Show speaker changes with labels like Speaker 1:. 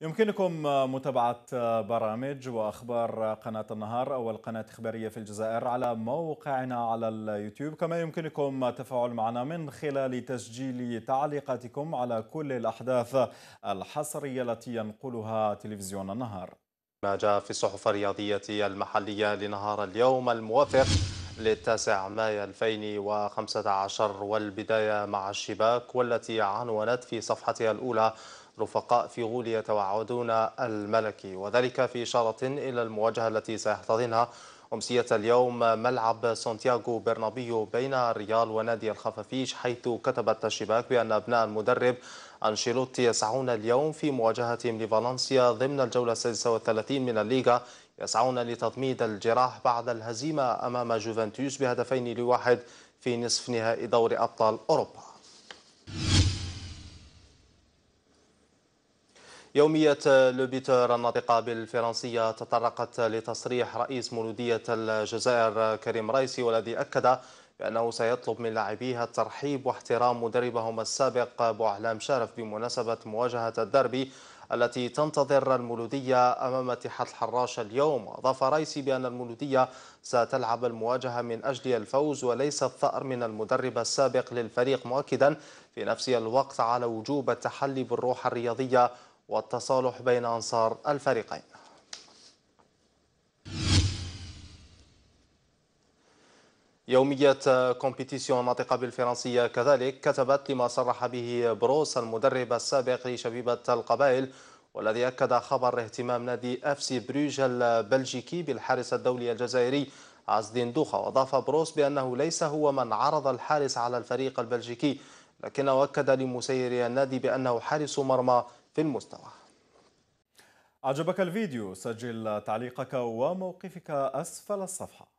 Speaker 1: يمكنكم متابعة برامج وأخبار قناة النهار أو القناة الإخبارية في الجزائر على موقعنا على اليوتيوب. كما يمكنكم التفاعل معنا من خلال تسجيل تعليقاتكم على كل الأحداث الحصرية التي ينقلها تلفزيون النهار.
Speaker 2: ما جاء في الصحف الرياضية المحلية لنهار اليوم الموافق. للتاسع مايو 2015 والبداية مع الشباك والتي عنونت في صفحتها الأولى رفقاء في غول يتوعدون الملكي وذلك في إشارة إلى المواجهة التي سيحتضنها أمسية اليوم ملعب سانتياغو برنابيو بين الريال ونادي الخفافيش حيث كتبت الشباك بأن أبناء المدرب أنشيلوتي يسعون اليوم في مواجهتهم لفالنسيا ضمن الجولة السادسة والثلاثين من الليغا. يسعون لتضميد الجراح بعد الهزيمة أمام جوفنتوس بهدفين لواحد في نصف نهائي دوري أبطال أوروبا. يومية لوبيتر الناطقة بالفرنسية تطرقت لتصريح رئيس مولودية الجزائر كريم رايسي والذي أكد بأنه سيطلب من لاعبيها الترحيب واحترام مدربهم السابق بوعلام شارف بمناسبة مواجهة الدربي التي تنتظر المولودية أمام اتحاد الحراش اليوم. أضاف رايسي بأن المولودية ستلعب المواجهة من أجل الفوز وليس الثأر من المدرب السابق للفريق مؤكدا في نفس الوقت على وجوب التحلي بالروح الرياضية والتصالح بين أنصار الفريقين. يومية Compétition ناطقة بالفرنسية كذلك كتبت لما صرح به بروس المدرب السابق لشبيبة القبائل والذي أكد خبر اهتمام نادي FC بروج البلجيكي بالحارس الدولي الجزائري عز الدين دوخة وأضاف بروس بأنه ليس هو من عرض الحارس على الفريق البلجيكي لكنه أكد لمسيري النادي بأنه حارس مرمى في المستوى.
Speaker 1: أعجبك الفيديو سجل تعليقك وموقفك أسفل الصفحة.